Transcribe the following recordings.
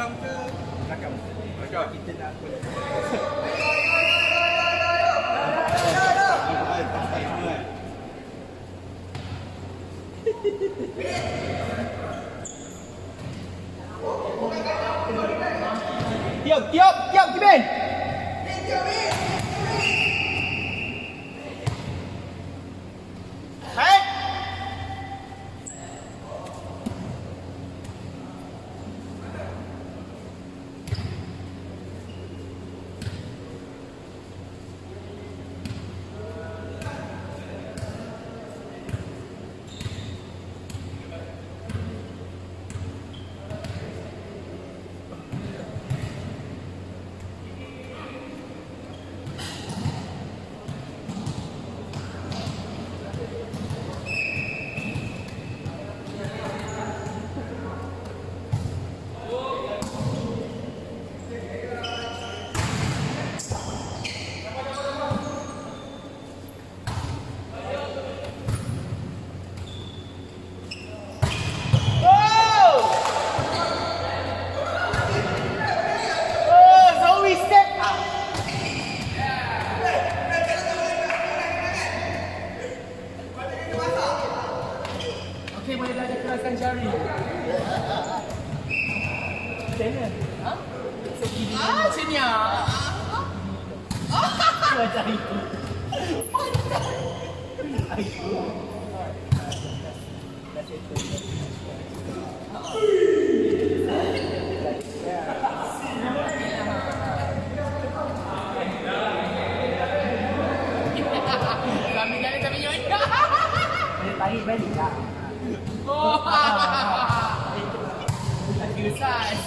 belakang ke? Belakang. Belakang. Kita nak jari. Macam mana? Ha? Ah, sini ah. Kami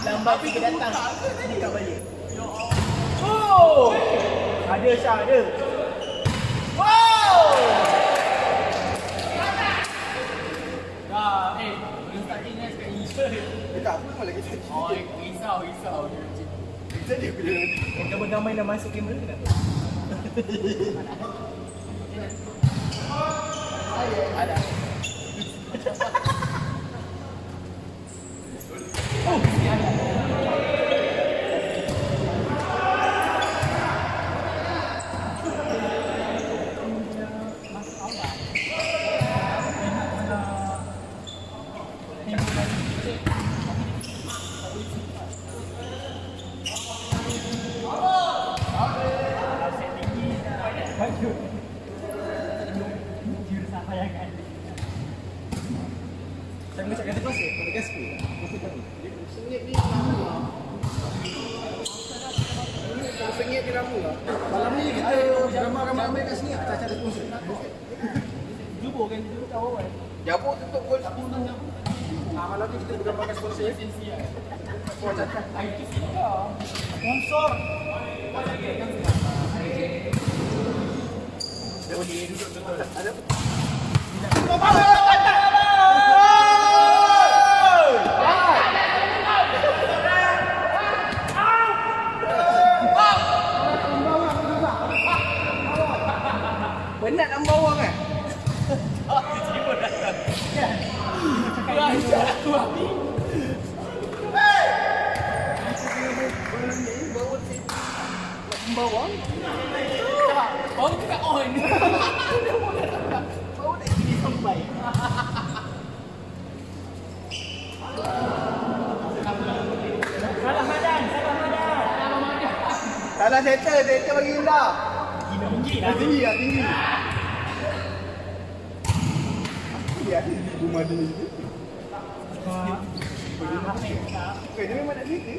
Lambat sikit datang. Balik. Oh! Ada Syah, ada. Apa lagi tadi. Oh, eh, risau, risau. Jadi aku dia Eh, gambar-gambar yang dah masuk kamera kenapa? Ada. Jabuk tutup gol 10. Ah, malam ni kita bukan pakai sponsor. ya. Oh, cacat. Itu sih kau. Sponsor. Ada Penat Salah badan, salah badan. Salah settle, settle bagi rendah. Tinggi Dah lah. tinggi lah, tinggi. Tinggi lah, rumah dia ni. Eh, dia memang nak cerita.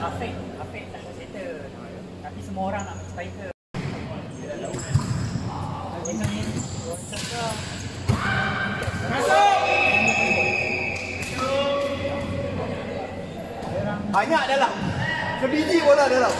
Afiq, Afiq tak ada settle. Tapi semua orang nak striker. Banyak dalam. Sebiji bola dalam.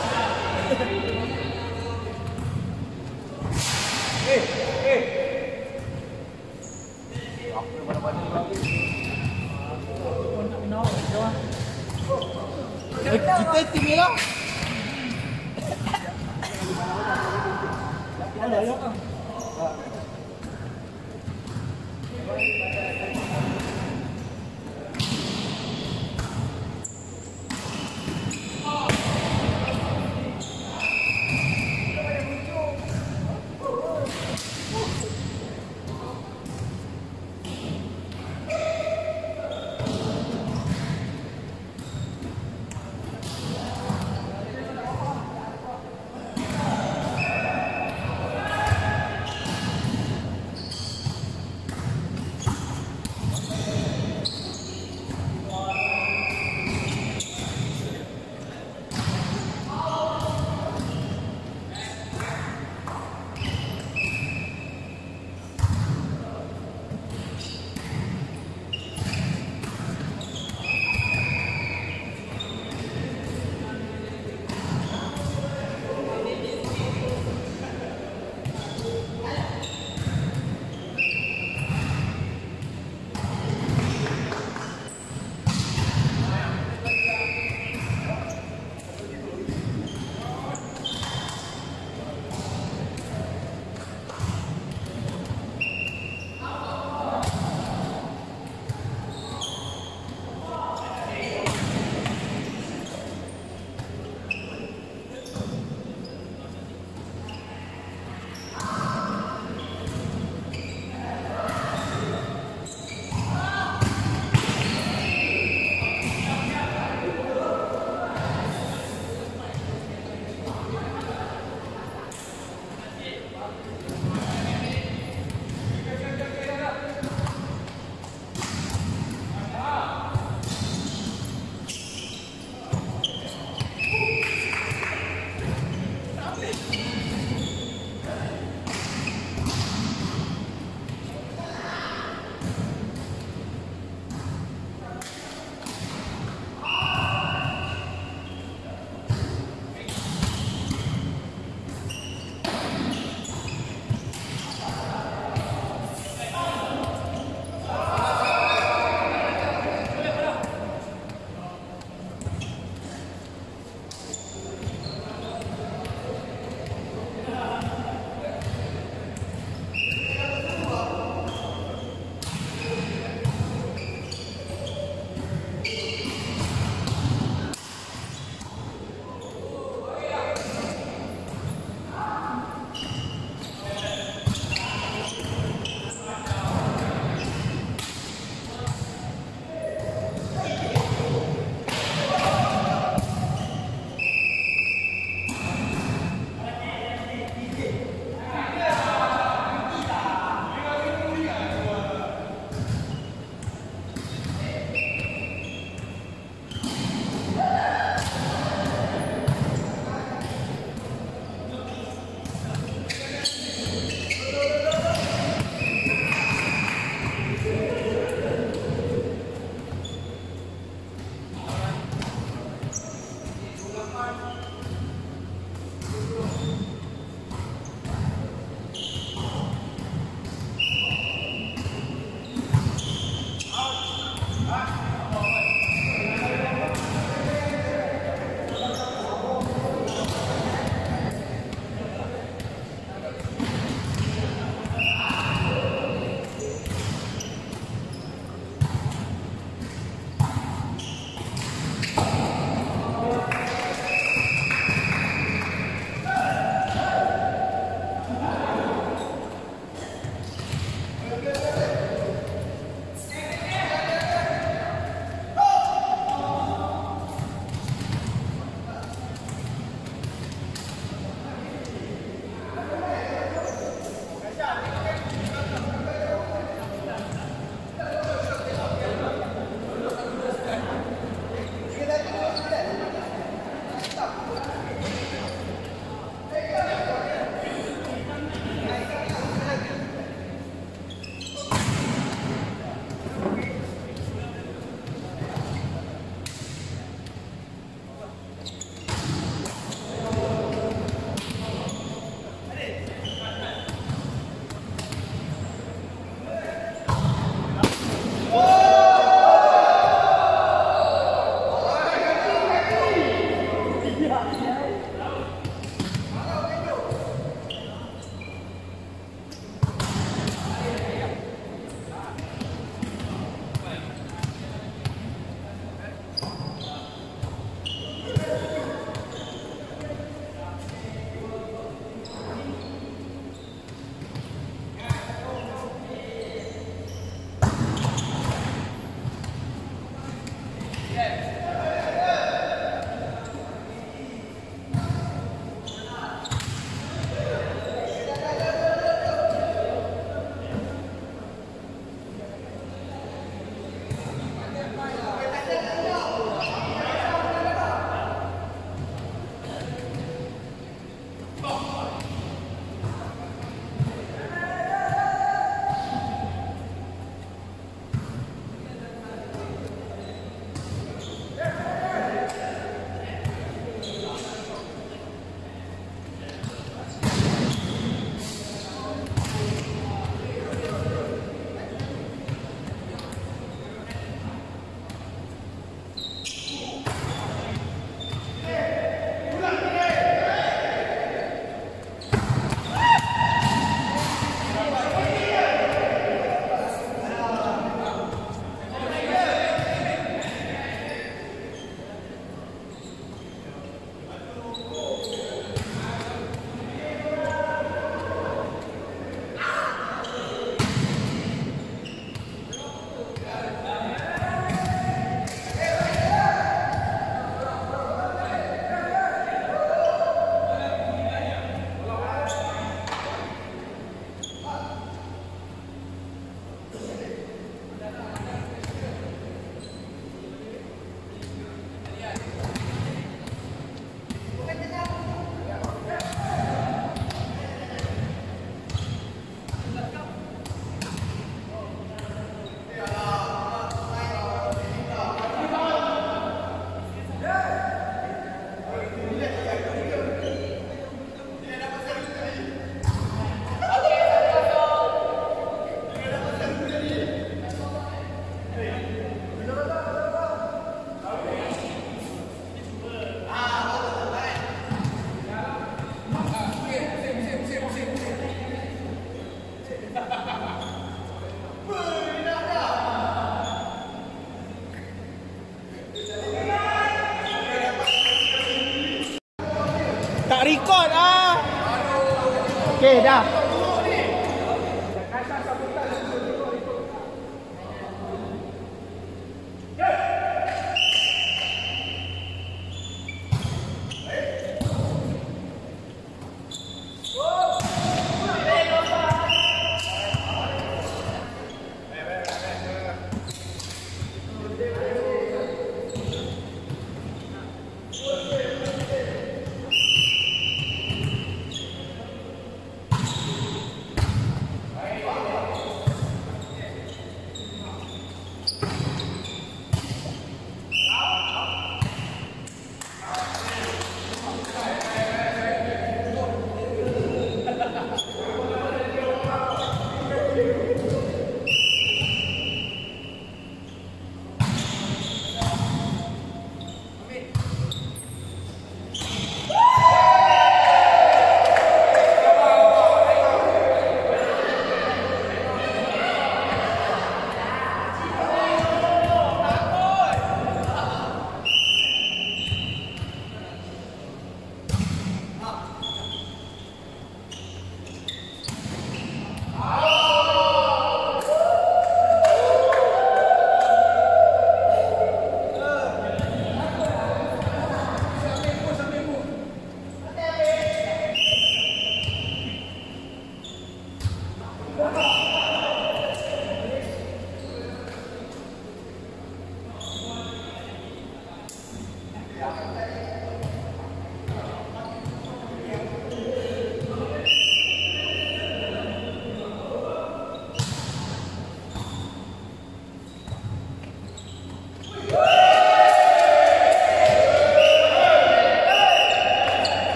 Queira.